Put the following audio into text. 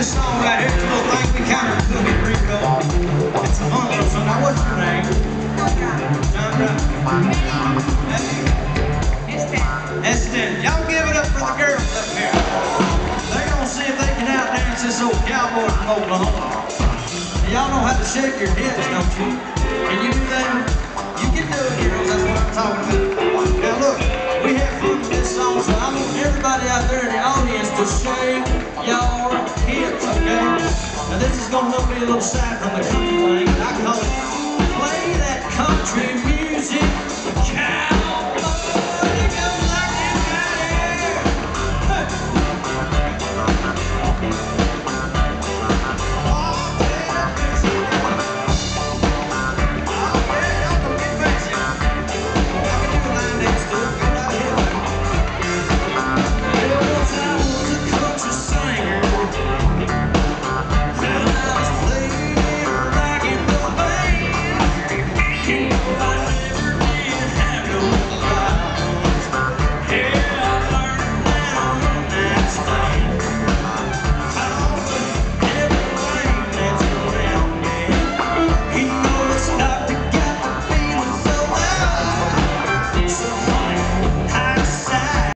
this song right here. It's a little thing we kind of took it Rico. It's a fun little song. Now, what's your name? John Brown. Eston. Y'all give it up for the girls up here. They're gonna see if they can outdance this old cowboy from Oklahoma. Y'all know how to shake your hips, don't you? Can you do that? You can do it, girls. That's what I'm talking about. Now look, we have fun with this song, so I want everybody out there in the audience to shake okay? Now this is gonna help me a little sad from the country thing. I call it